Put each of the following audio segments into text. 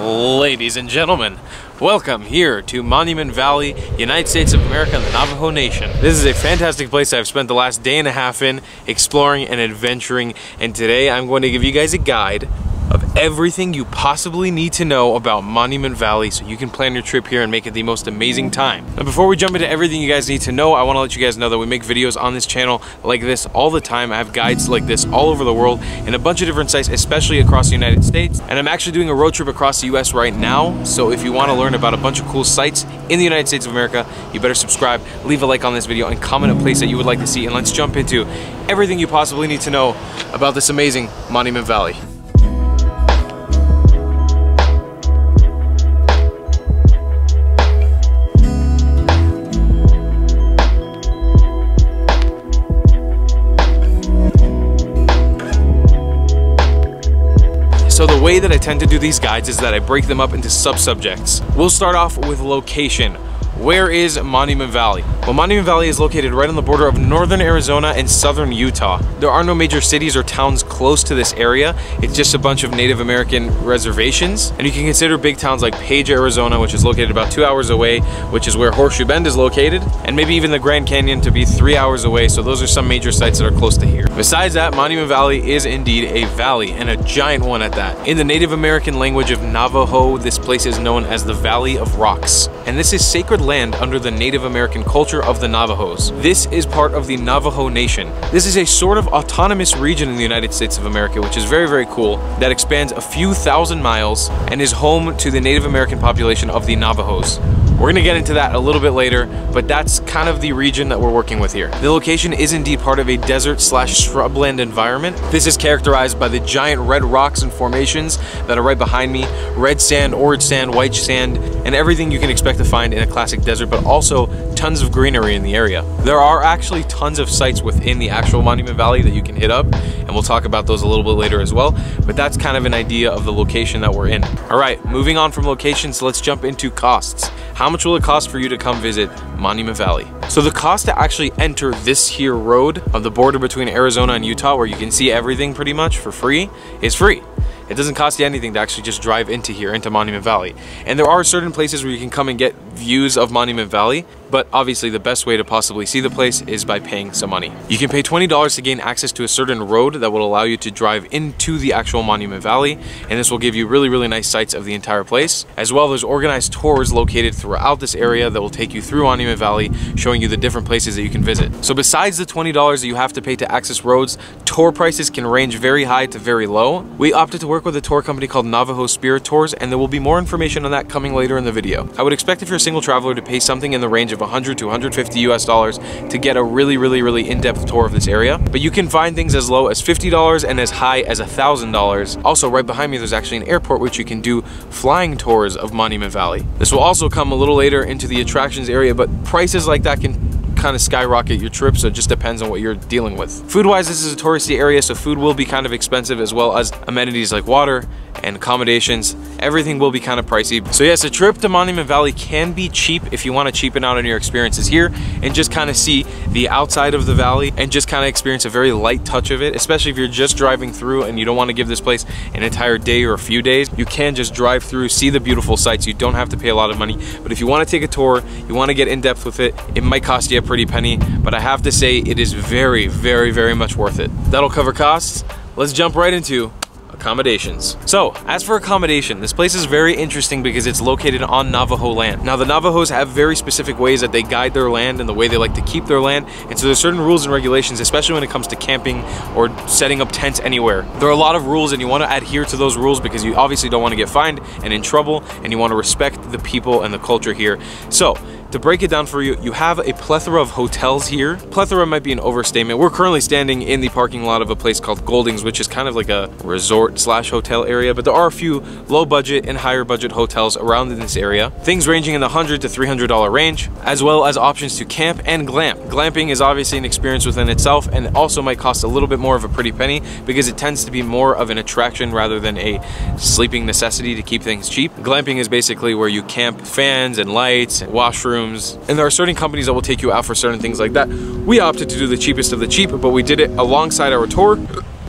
Ladies and gentlemen, welcome here to Monument Valley, United States of America the Navajo Nation. This is a fantastic place I've spent the last day and a half in exploring and adventuring and today I'm going to give you guys a guide of everything you possibly need to know about Monument Valley so you can plan your trip here and make it the most amazing time. Now before we jump into everything you guys need to know, I want to let you guys know that we make videos on this channel like this all the time. I have guides like this all over the world in a bunch of different sites, especially across the United States. And I'm actually doing a road trip across the US right now. So if you want to learn about a bunch of cool sites in the United States of America, you better subscribe, leave a like on this video, and comment a place that you would like to see. And let's jump into everything you possibly need to know about this amazing Monument Valley. Way that I tend to do these guides is that I break them up into sub-subjects. We'll start off with location. Where is Monument Valley? Well, Monument Valley is located right on the border of northern Arizona and southern Utah. There are no major cities or towns close to this area. It's just a bunch of Native American reservations. And you can consider big towns like Page, Arizona, which is located about two hours away, which is where Horseshoe Bend is located, and maybe even the Grand Canyon to be three hours away. So those are some major sites that are close to here. Besides that, Monument Valley is indeed a valley and a giant one at that. In the Native American language of Navajo, this place is known as the Valley of Rocks. And this is sacred land under the Native American culture of the Navajos. This is part of the Navajo Nation. This is a sort of autonomous region in the United States of America, which is very, very cool, that expands a few thousand miles and is home to the Native American population of the Navajos. We're gonna get into that a little bit later, but that's kind of the region that we're working with here. The location is indeed part of a desert slash shrubland environment. This is characterized by the giant red rocks and formations that are right behind me, red sand, orange sand, white sand, and everything you can expect to find in a classic desert, but also tons of greenery in the area. There are actually tons of sites within the actual Monument Valley that you can hit up, and we'll talk about those a little bit later as well, but that's kind of an idea of the location that we're in. All right, moving on from locations, let's jump into costs. How much will it cost for you to come visit Monument Valley? So the cost to actually enter this here road of the border between Arizona and Utah, where you can see everything pretty much for free, is free. It doesn't cost you anything to actually just drive into here, into Monument Valley. And there are certain places where you can come and get views of Monument Valley, but obviously the best way to possibly see the place is by paying some money. You can pay $20 to gain access to a certain road that will allow you to drive into the actual Monument Valley, and this will give you really, really nice sights of the entire place. As well, there's organized tours located throughout this area that will take you through Monument Valley, showing you the different places that you can visit. So besides the $20 that you have to pay to access roads, tour prices can range very high to very low. We opted to work with a tour company called Navajo Spirit Tours, and there will be more information on that coming later in the video. I would expect if you're a single traveler to pay something in the range of 100 to 150 US dollars to get a really, really, really in-depth tour of this area. But you can find things as low as $50 and as high as $1,000. Also, right behind me, there's actually an airport which you can do flying tours of Monument Valley. This will also come a little later into the attractions area, but prices like that can kind of skyrocket your trip, so it just depends on what you're dealing with. Food-wise, this is a touristy area, so food will be kind of expensive as well as amenities like water and accommodations. Everything will be kind of pricey. So yes, a trip to Monument Valley can be cheap if you want to cheapen out on your experiences here and just kind of see the outside of the valley and just kind of experience a very light touch of it, especially if you're just driving through and you don't want to give this place an entire day or a few days. You can just drive through, see the beautiful sights. You don't have to pay a lot of money. But if you want to take a tour, you want to get in depth with it, it might cost you a pretty penny, but I have to say it is very, very, very much worth it. That'll cover costs. Let's jump right into accommodations. So, as for accommodation, this place is very interesting because it's located on Navajo land. Now, the Navajos have very specific ways that they guide their land and the way they like to keep their land, and so there's certain rules and regulations, especially when it comes to camping or setting up tents anywhere. There are a lot of rules and you want to adhere to those rules because you obviously don't want to get fined and in trouble, and you want to respect the people and the culture here. So, to break it down for you, you have a plethora of hotels here. Plethora might be an overstatement. We're currently standing in the parking lot of a place called Goulding's, which is kind of like a resort slash hotel area, but there are a few low budget and higher budget hotels around in this area. Things ranging in the 100 to $300 range, as well as options to camp and glamp. Glamping is obviously an experience within itself and also might cost a little bit more of a pretty penny because it tends to be more of an attraction rather than a sleeping necessity to keep things cheap. Glamping is basically where you camp fans and lights, and washrooms, rooms. And there are certain companies that will take you out for certain things like that. We opted to do the cheapest of the cheap, but we did it alongside our tour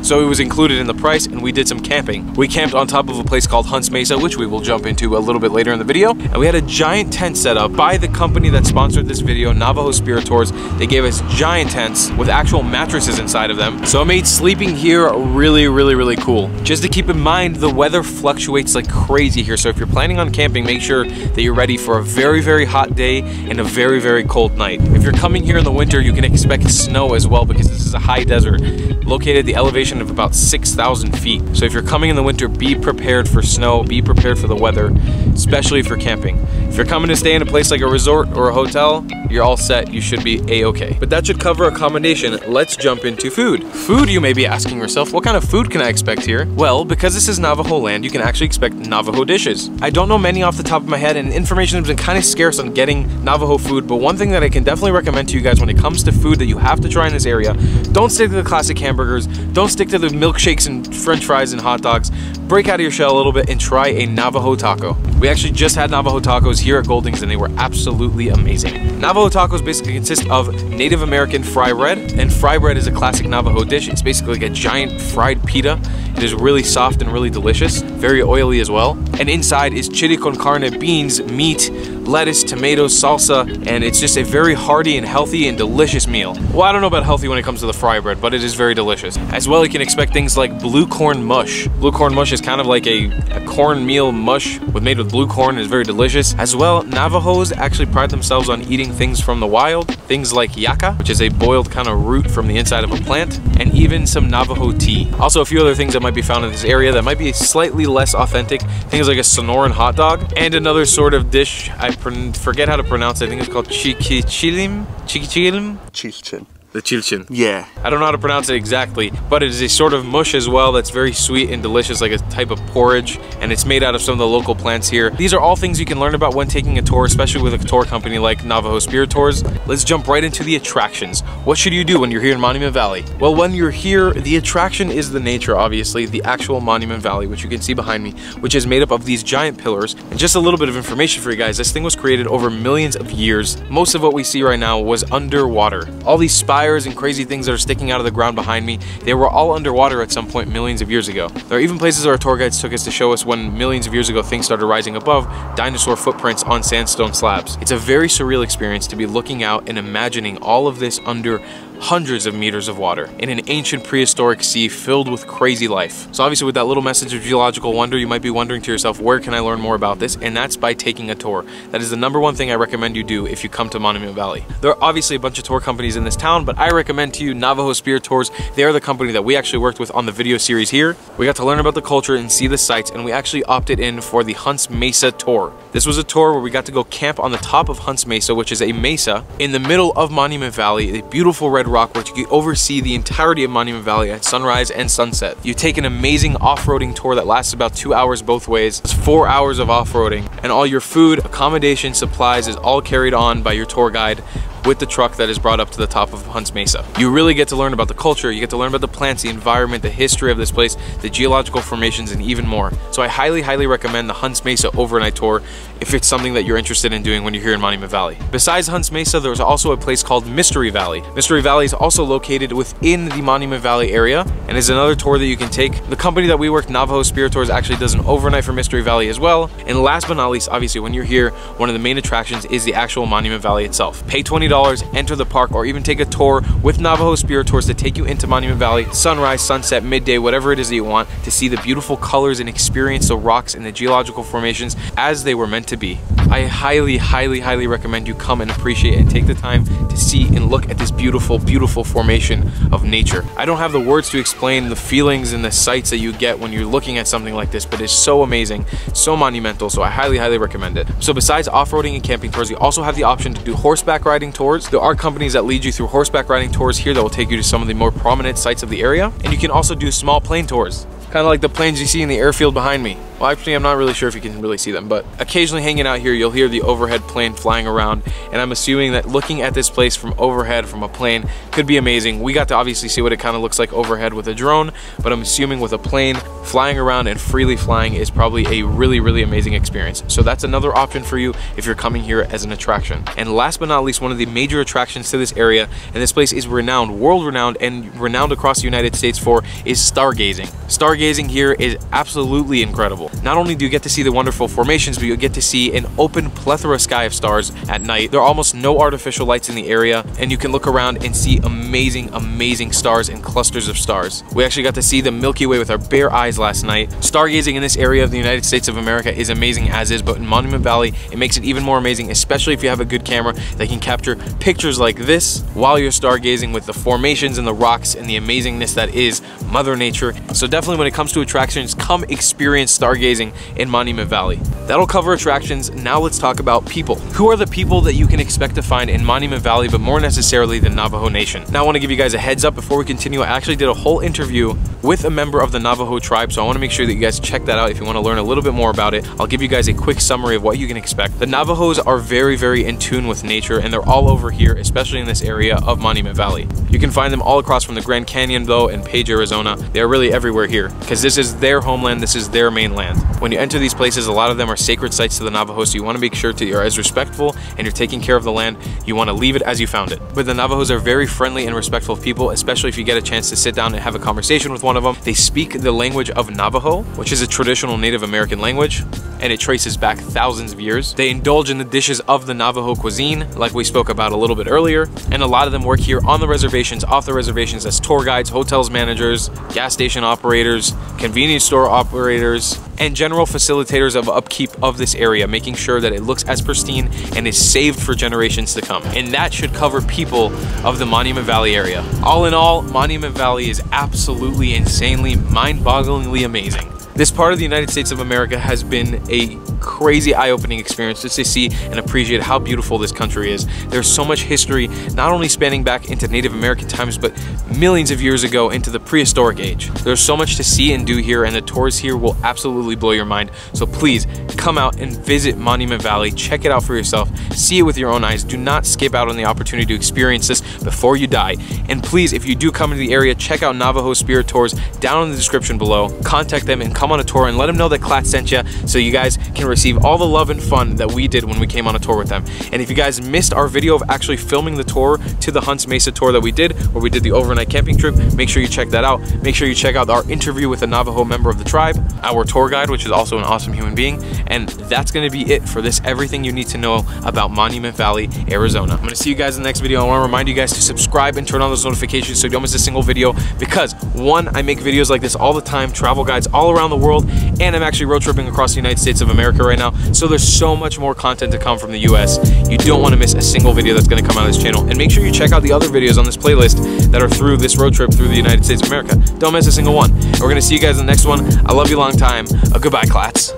so it was included in the price and we did some camping. We camped on top of a place called Hunts Mesa, which we will jump into a little bit later in the video. And we had a giant tent set up by the company that sponsored this video, Navajo Spirit Tours. They gave us giant tents with actual mattresses inside of them. So it made sleeping here really, really, really cool. Just to keep in mind, the weather fluctuates like crazy here. So if you're planning on camping, make sure that you're ready for a very, very hot day and a very, very cold night. If you're coming here in the winter, you can expect snow as well because this is a high desert located at the elevation of about 6,000 feet. So if you're coming in the winter, be prepared for snow, be prepared for the weather, especially if you're camping. If you're coming to stay in a place like a resort or a hotel, you're all set, you should be a-okay. But that should cover accommodation. Let's jump into food. Food, you may be asking yourself, what kind of food can I expect here? Well, because this is Navajo land, you can actually expect Navajo dishes. I don't know many off the top of my head, and information has been kind of scarce on getting Navajo food, but one thing that I can definitely recommend to you guys when it comes to food that you have to try in this area, don't stick to the classic hamburgers, don't stick to the milkshakes and french fries and hot dogs, break out of your shell a little bit and try a Navajo taco. We actually just had Navajo tacos here at Goulding's and they were absolutely amazing. Navajo tacos basically consist of Native American fry bread and fry bread is a classic Navajo dish. It's basically like a giant fried pita. It is really soft and really delicious, very oily as well. And inside is chili con carne, beans, meat, lettuce, tomatoes, salsa, and it's just a very hearty and healthy and delicious meal. Well, I don't know about healthy when it comes to the fry bread, but it is very delicious. As well, you can expect things like blue corn mush. Blue corn mush is kind of like a, a cornmeal mush with made with blue corn. It's very delicious. As well, Navajos actually pride themselves on eating things from the wild. Things like yucca, which is a boiled kind of root from the inside of a plant, and even some Navajo tea. Also, a few other things that might be found in this area that might be slightly less authentic. Things like a Sonoran hot dog, and another sort of dish I forget how to pronounce it. I think it's called chiquichilim? Chiquichilim? Chilchin. The chilchin. Yeah. I don't know how to pronounce it exactly, but it is a sort of mush as well that's very sweet and delicious, like a type of porridge, and it's made out of some of the local plants here. These are all things you can learn about when taking a tour, especially with a tour company like Navajo Spirit Tours. Let's jump right into the attractions. What should you do when you're here in Monument Valley? Well, when you're here, the attraction is the nature, obviously, the actual Monument Valley, which you can see behind me, which is made up of these giant pillars. And just a little bit of information for you guys, this thing was created over millions of years. Most of what we see right now was underwater. All these spires and crazy things that are sticking out of the ground behind me, they were all underwater at some point millions of years ago. There are even places our tour guides took us to show us when millions of years ago things started rising above, dinosaur footprints on sandstone slabs. It's a very surreal experience to be looking out and imagining all of this under hundreds of meters of water in an ancient prehistoric sea filled with crazy life. So obviously with that little message of geological wonder, you might be wondering to yourself, where can I learn more about this? And that's by taking a tour. That is the number one thing I recommend you do if you come to Monument Valley. There are obviously a bunch of tour companies in this town, but I recommend to you Navajo Spirit Tours. They are the company that we actually worked with on the video series here. We got to learn about the culture and see the sights, and we actually opted in for the Hunts Mesa tour. This was a tour where we got to go camp on the top of Hunts Mesa, which is a mesa in the middle of Monument Valley, a beautiful red rock where you can oversee the entirety of Monument Valley at sunrise and sunset. You take an amazing off-roading tour that lasts about two hours both ways. It's four hours of off-roading and all your food, accommodation, supplies is all carried on by your tour guide with the truck that is brought up to the top of Hunts Mesa. You really get to learn about the culture, you get to learn about the plants, the environment, the history of this place, the geological formations, and even more. So I highly, highly recommend the Hunts Mesa overnight tour if it's something that you're interested in doing when you're here in Monument Valley. Besides Hunts Mesa, there's also a place called Mystery Valley. Mystery Valley is also located within the Monument Valley area and is another tour that you can take. The company that we work, Navajo Spirit Tours, actually does an overnight for Mystery Valley as well. And last but not least, obviously, when you're here, one of the main attractions is the actual Monument Valley itself. Pay $20 enter the park, or even take a tour with Navajo Spirit Tours to take you into Monument Valley, sunrise, sunset, midday, whatever it is that you want, to see the beautiful colors and experience the rocks and the geological formations as they were meant to be. I highly, highly, highly recommend you come and appreciate and take the time to see and look at this beautiful, beautiful formation of nature. I don't have the words to explain the feelings and the sights that you get when you're looking at something like this, but it's so amazing, so monumental, so I highly, highly recommend it. So besides off-roading and camping tours, you also have the option to do horseback riding tours. There are companies that lead you through horseback riding tours here that will take you to some of the more prominent sites of the area. And you can also do small plane tours. Kind of like the planes you see in the airfield behind me. Well, actually, I'm not really sure if you can really see them, but occasionally hanging out here, you'll hear the overhead plane flying around, and I'm assuming that looking at this place from overhead from a plane could be amazing. We got to obviously see what it kind of looks like overhead with a drone, but I'm assuming with a plane flying around and freely flying is probably a really, really amazing experience. So that's another option for you if you're coming here as an attraction. And last but not least, one of the major attractions to this area, and this place is renowned, world renowned, and renowned across the United States for, is stargazing. Stargazing here is absolutely incredible. Not only do you get to see the wonderful formations, but you get to see an open plethora sky of stars at night. There are almost no artificial lights in the area, and you can look around and see amazing, amazing stars and clusters of stars. We actually got to see the Milky Way with our bare eyes last night. Stargazing in this area of the United States of America is amazing as is, but in Monument Valley, it makes it even more amazing, especially if you have a good camera that can capture pictures like this while you're stargazing with the formations and the rocks and the amazingness that is Mother Nature. So definitely when it comes to attractions, come experience stargazing in Monument Valley. That'll cover attractions. Now let's talk about people. Who are the people that you can expect to find in Monument Valley, but more necessarily the Navajo Nation? Now I wanna give you guys a heads up before we continue. I actually did a whole interview with a member of the Navajo tribe, so I wanna make sure that you guys check that out if you wanna learn a little bit more about it. I'll give you guys a quick summary of what you can expect. The Navajos are very, very in tune with nature and they're all over here, especially in this area of Monument Valley. You can find them all across from the Grand Canyon though and Page, Arizona. They're really everywhere here because this is their homeland, this is their mainland. When you enter these places, a lot of them are sacred sites to the Navajos, so you wanna make sure that you're as respectful and you're taking care of the land. You wanna leave it as you found it. But the Navajos are very friendly and respectful people, especially if you get a chance to sit down and have a conversation with one of them. They speak the language of Navajo, which is a traditional Native American language, and it traces back thousands of years. They indulge in the dishes of the Navajo cuisine, like we spoke about a little bit earlier, and a lot of them work here on the reservations, off the reservations as tour guides, hotels managers, gas station operators, convenience store operators, and general facilitators of upkeep of this area, making sure that it looks as pristine and is saved for generations to come. And that should cover people of the Monument Valley area. All in all, Monument Valley is absolutely insanely, mind-bogglingly amazing. This part of the United States of America has been a crazy eye-opening experience just to see and appreciate how beautiful this country is. There's so much history, not only spanning back into Native American times, but millions of years ago into the prehistoric age. There's so much to see and do here, and the tours here will absolutely blow your mind. So please come out and visit Monument Valley. Check it out for yourself. See it with your own eyes. Do not skip out on the opportunity to experience this before you die. And please, if you do come into the area, check out Navajo Spirit Tours down in the description below. Contact them and come on a tour and let them know that Clatt sent you so you guys can receive all the love and fun that we did when we came on a tour with them. And if you guys missed our video of actually filming the tour to the Hunts Mesa tour that we did, where we did the overnight camping trip, make sure you check that out. Make sure you check out our interview with a Navajo member of the tribe, our tour guide, which is also an awesome human being. And that's gonna be it for this everything you need to know about Monument Valley, Arizona. I'm gonna see you guys in the next video. I wanna remind you guys to subscribe and turn on those notifications so you don't miss a single video because one, I make videos like this all the time, travel guides all around the world, and I'm actually road tripping across the United States of America right now. So there's so much more content to come from the US. You don't want to miss a single video that's going to come out of this channel. And make sure you check out the other videos on this playlist that are through this road trip through the United States of America. Don't miss a single one. And we're going to see you guys in the next one. I love you long time. A goodbye, Clatts.